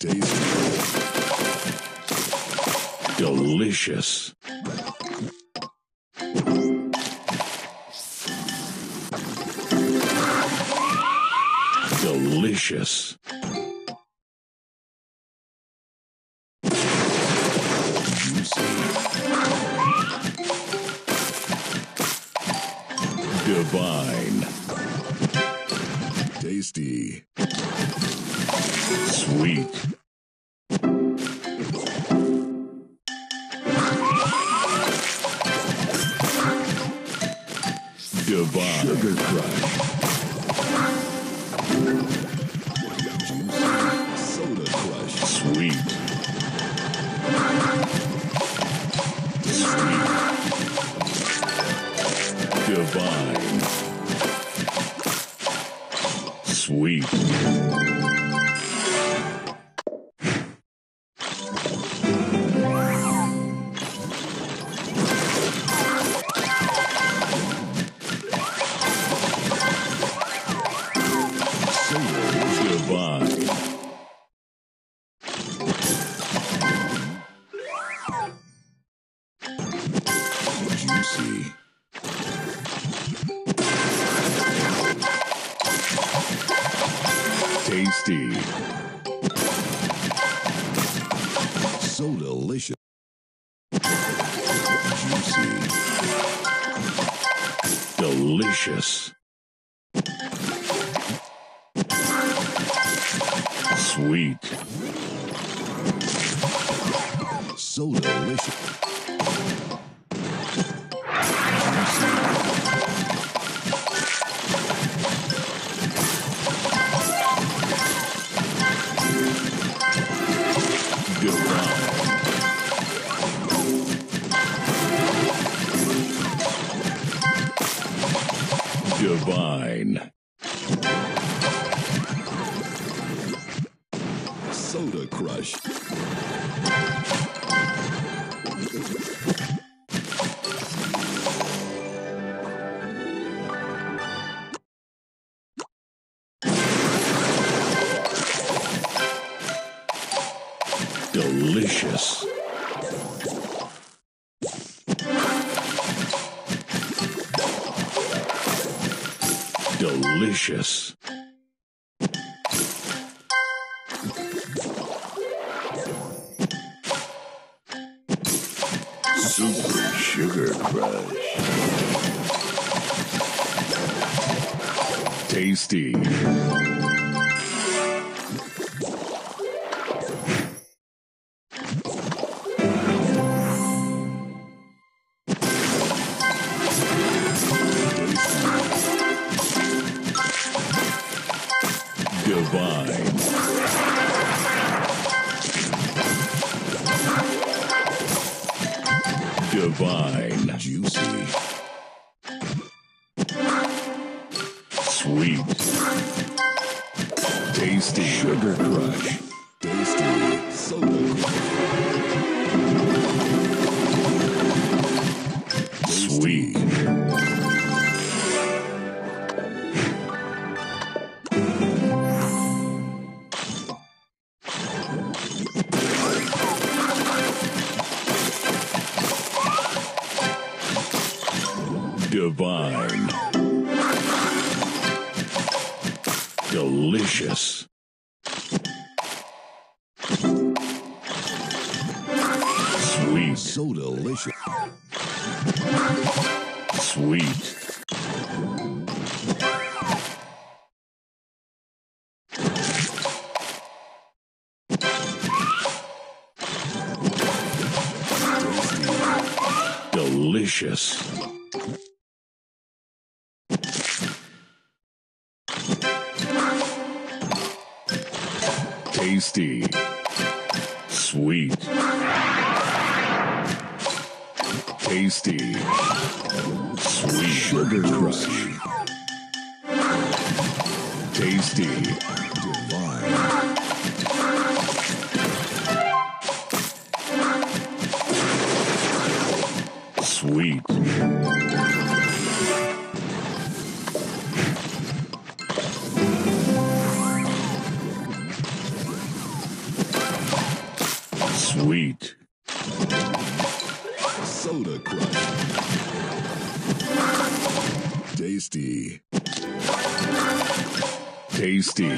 Tasty. Delicious. Delicious. Tasty. Sweet. Divine. Sugar Crush. Sweet. Tasty. So delicious. Juicy. Delicious. Sweet. So delicious. Soda Crush. Delicious. Delicious. Super Sugar Crush. Tasty. Divine. Juicy. Divine. Delicious. Sweet. So delicious. Sweet. Delicious. Tasty. Sweet. Tasty. Sweet. Sugar Crush. Tasty. Divine. Sweet. Tasty. Tasty.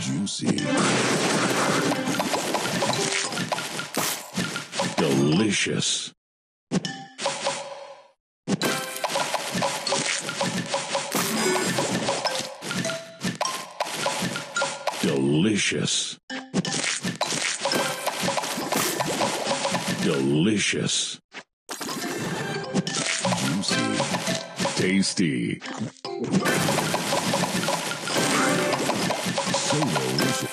Juicy. Delicious. Delicious. Delicious. Juicy. Tasty. So delicious.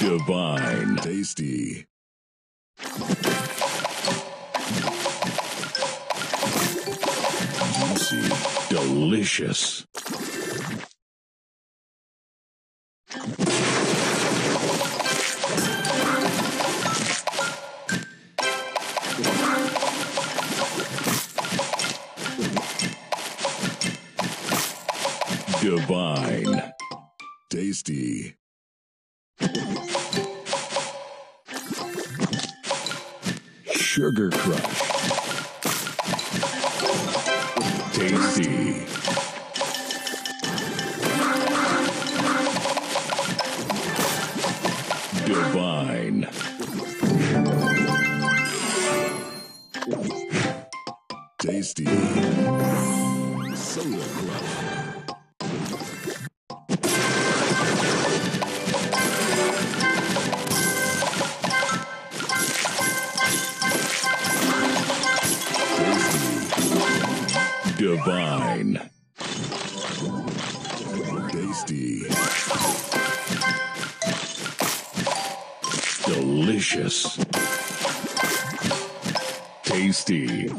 Divine. Tasty. Juicy. Delicious. Divine. Tasty. Sugar Crush. Tasty. Divine. Delicious. Tasty.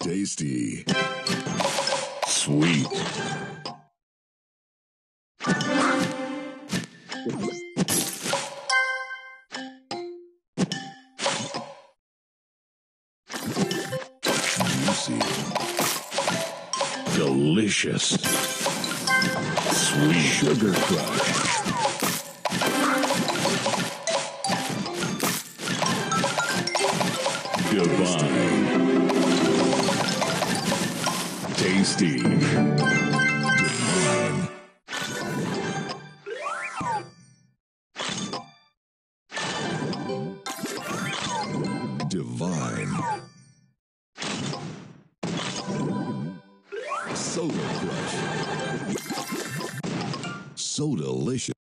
Tasty. Sweet. Juicy. Delicious. Sweet Sugar Crush. Divine. Soda Crush. So delicious.